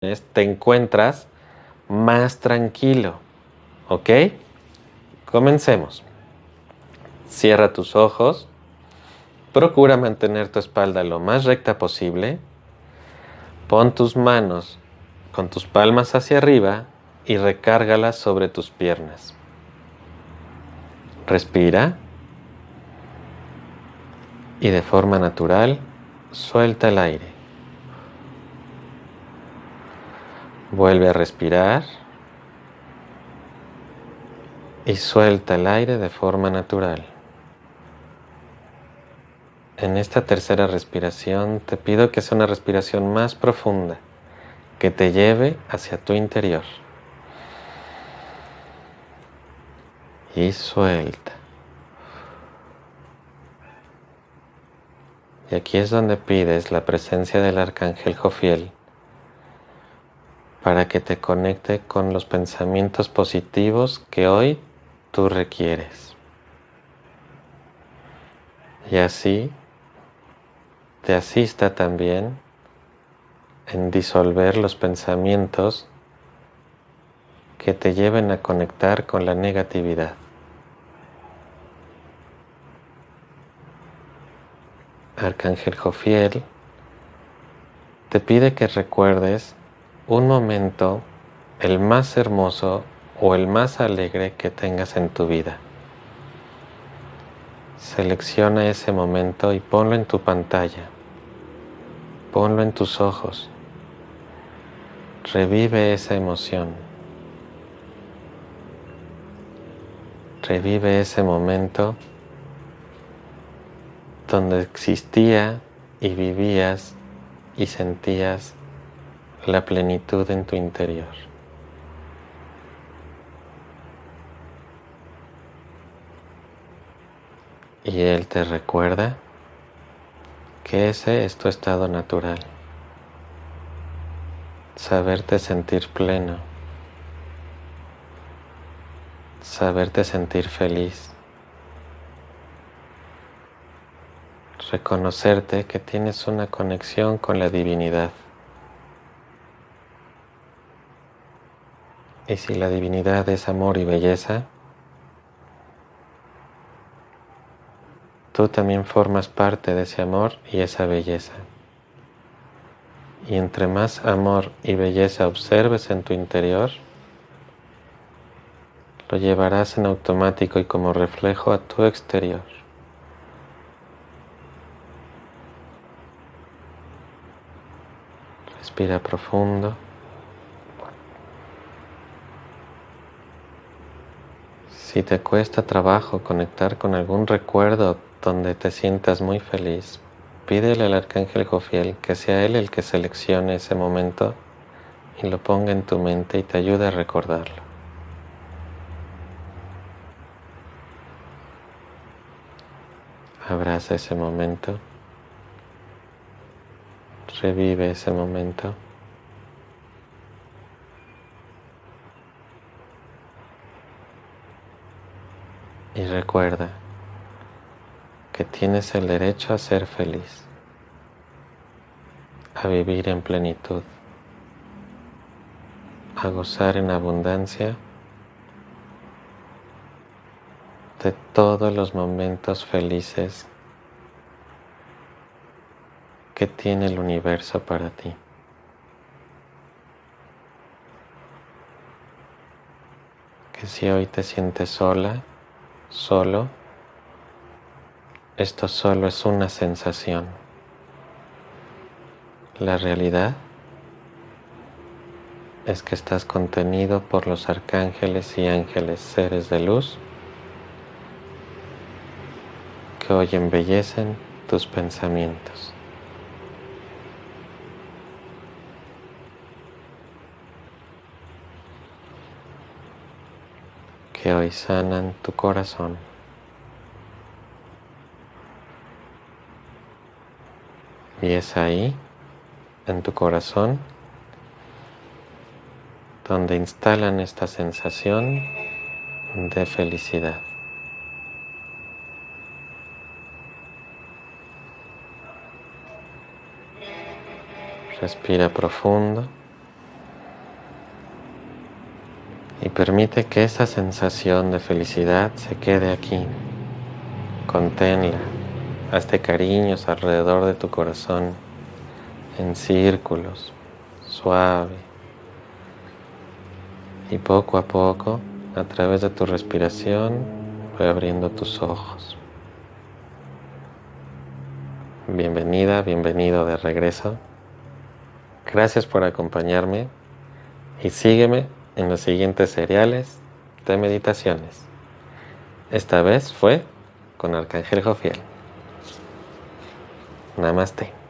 te encuentras más tranquilo. ¿Ok? Comencemos. Cierra tus ojos. Procura mantener tu espalda lo más recta posible. Pon tus manos con tus palmas hacia arriba y recárgalas sobre tus piernas. Respira. Y de forma natural, suelta el aire. Vuelve a respirar y suelta el aire de forma natural. En esta tercera respiración te pido que sea una respiración más profunda, que te lleve hacia tu interior. Y suelta. Y aquí es donde pides la presencia del arcángel Jofiel para que te conecte con los pensamientos positivos que hoy tú requieres. Y así te asista también en disolver los pensamientos que te lleven a conectar con la negatividad. Arcángel Jofiel te pide que recuerdes un momento el más hermoso o el más alegre que tengas en tu vida. Selecciona ese momento y ponlo en tu pantalla. Ponlo en tus ojos. Revive esa emoción. Revive ese momento donde existía y vivías y sentías la plenitud en tu interior. Y Él te recuerda que ese es tu estado natural. Saberte sentir pleno. Saberte sentir feliz. Reconocerte que tienes una conexión con la divinidad. Y si la divinidad es amor y belleza, tú también formas parte de ese amor y esa belleza. Y entre más amor y belleza observes en tu interior, lo llevarás en automático y como reflejo a tu exterior. Respira profundo. Si te cuesta trabajo conectar con algún recuerdo donde te sientas muy feliz, pídele al arcángel Jofiel que sea él el que seleccione ese momento y lo ponga en tu mente y te ayude a recordarlo. Abraza ese momento. Revive ese momento. Y recuerda que tienes el derecho a ser feliz, a vivir en plenitud, a gozar en abundancia de todos los momentos felices que tiene el universo para ti. Que si hoy te sientes sola, solo, esto solo es una sensación. La realidad es que estás contenido por los arcángeles y ángeles seres de luz que hoy embellecen tus pensamientos. Que hoy sanan tu corazón. Y es ahí, en tu corazón, donde instalan esta sensación de felicidad. Respira profundo Y permite que esa sensación de felicidad se quede aquí. Conténla. Hazte cariños alrededor de tu corazón en círculos, suave. Y poco a poco, a través de tu respiración, voy abriendo tus ojos. Bienvenida, bienvenido de regreso. Gracias por acompañarme y sígueme en los siguientes seriales de meditaciones. Esta vez fue con Arcángel Jofiel. Namaste.